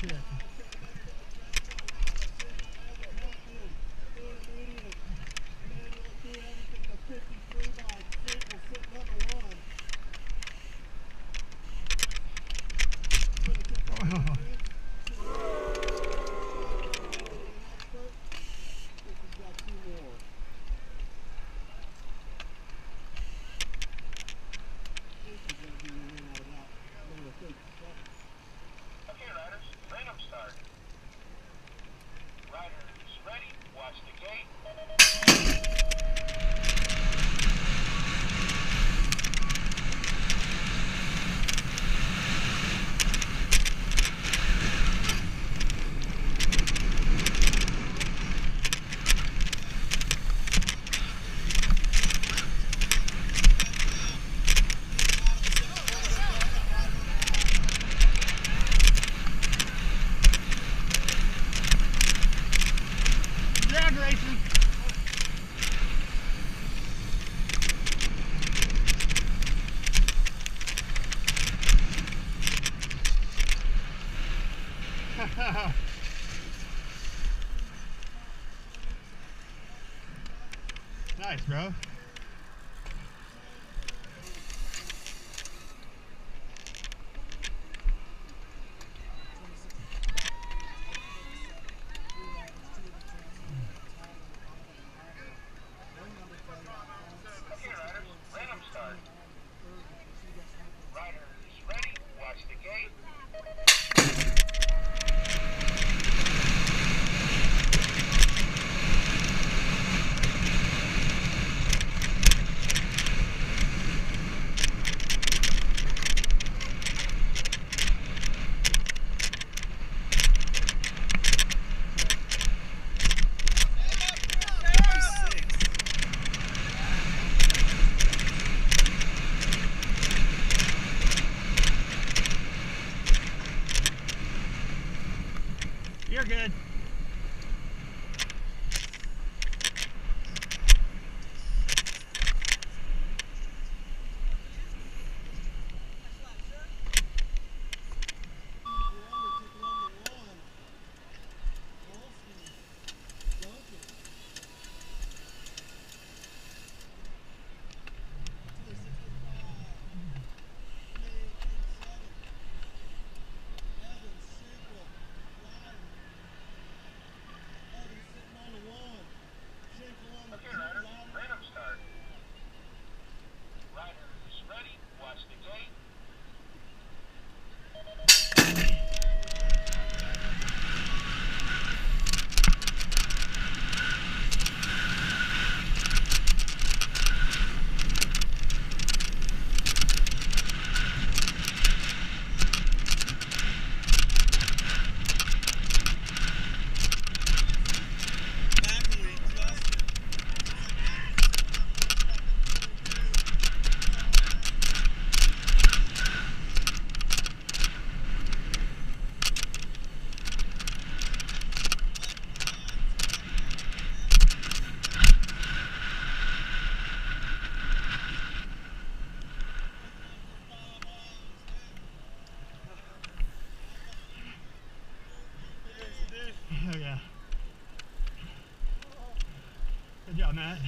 shit. Start. Riders ready, watch the gate. Nice, bro. Okay, riders, random start. Riders ready, watch the gate. You're good. Okay, riders, random start. Riders ready, watch the gate. Oh, yeah. Good job, Matt.